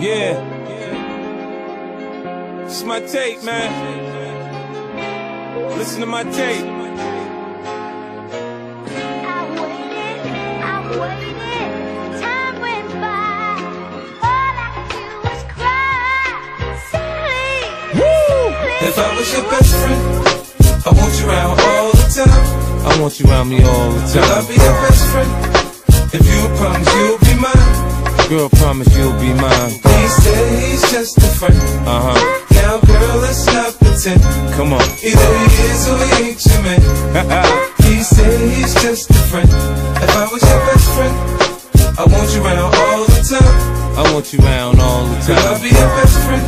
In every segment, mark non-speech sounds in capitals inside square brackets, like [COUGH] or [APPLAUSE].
Yeah. It's my tape, man. Listen to my tape. I waited, I waited. Time went by. All I could do was cry. If I was your best friend, I want you around all the time. I want you around me all the time. I be your best friend. Girl, promise you'll be mine. He said he's just a friend. Uh huh. Now, girl, let's not pretend. Come on. Either he is or he ain't your man. [LAUGHS] He said he's just a friend. If I was your best friend, I want you around all the time. I want you around all the Will I'll be your best friend?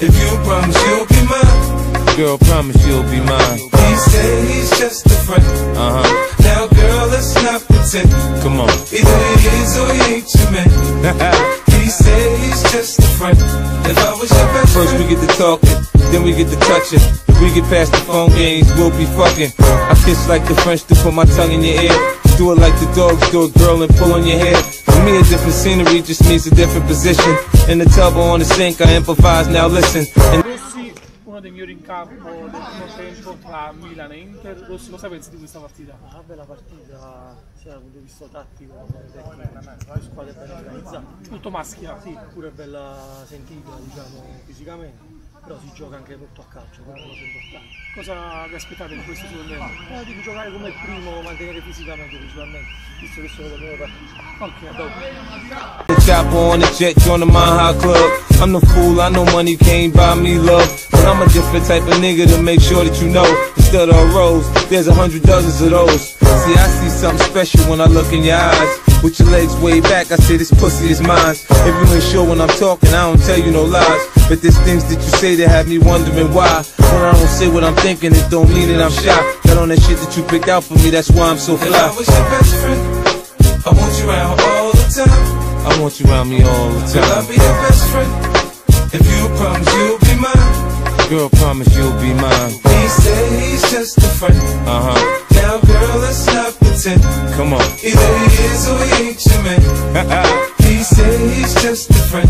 If you promise you'll be mine. Girl, promise you'll be mine. He is or he ain't your man. He said he's just a friend. If I was your uh, best First we get to talking, then we get to touching. If we get past the phone games, we'll be fucking. I kiss like the French to put my tongue in your ear. Do it like the dogs do it, girl, and pull on your hair. For me, a different scenery just means a different position. In the tub or on the sink, I improvise. Now listen. And Rossi, uno dei migliori in campo del primo tempo tra Milan e Inter. Rossi, cosa pensi di questa partita? Una bella partita sia dal punto di vista tattico che tecnico, due squadre ben organizzate. Tutto maschia. Sì, pure bella sentita diciamo fisicamente, però si gioca anche molto a calcio, è una cosa importante. Cosa vi aspettate in questo secondo tempo? Eh, devi giocare come il primo, mantenere fisicamente principalmente, visto che sono le prime partite. Ok, a dopo. The chopper on the jet, join the Mile High Club. I'm the fool, I know money can't buy me love. But I'm a different type of nigga to make sure that you know. Instead of a rose, there's a hundred dozens of those. See, I see something special when I look in your eyes. With your legs way back, I say this pussy is mine. If you ain't sure when I'm talking, I don't tell you no lies. But there's things that you say that have me wondering why. When I don't say what I'm thinking, it don't mean that I'm shy. Got on that shit that you picked out for me, that's why I'm so if I fly. was your best friend, I want you around all the time. I want you around me all the Will I time. be your best friend? Girl, promise you'll be mine. He said he's just a friend. Uh huh. Now, girl, let's not pretend. Come on. Either he is or he ain't your man. [LAUGHS] He said he's just a friend.